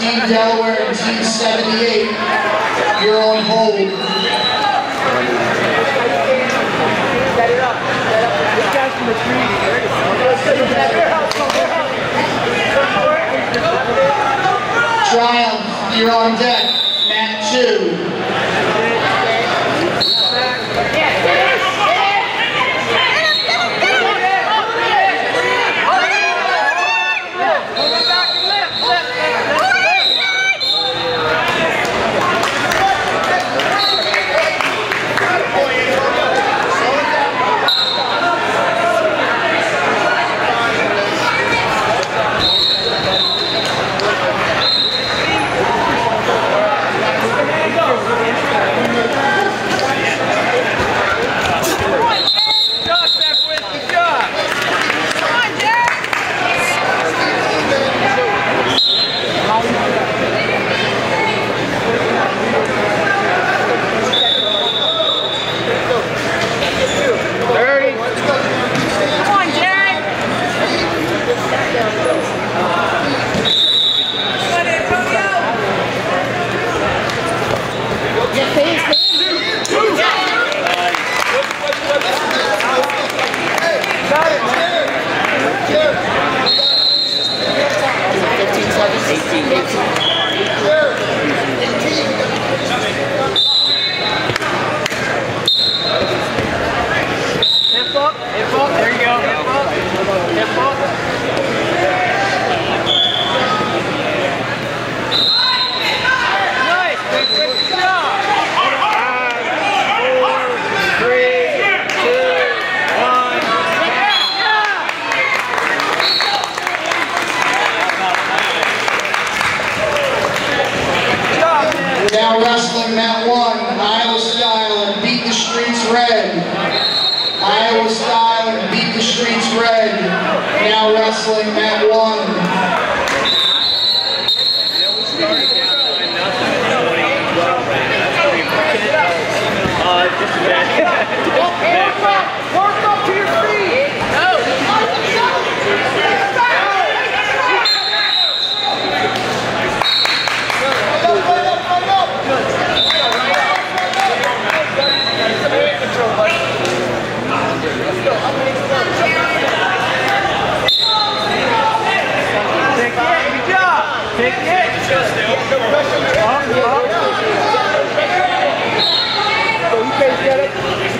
Team Delaware and Team 78, you're on hold. Triumph, you're on deck. Wrestling Mat 1, Iowa Style and Beat the Streets Red. Iowa Style and Beat the Streets Red. Now wrestling Mat 1.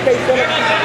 They